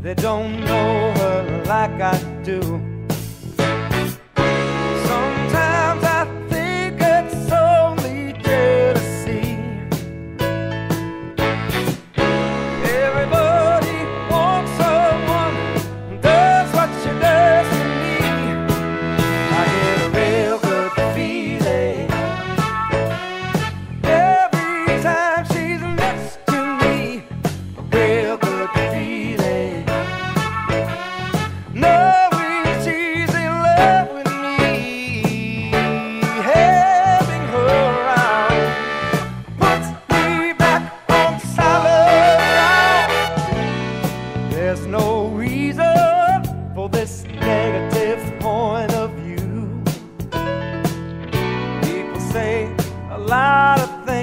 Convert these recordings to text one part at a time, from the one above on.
They don't know her like I do. lot of things.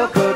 took a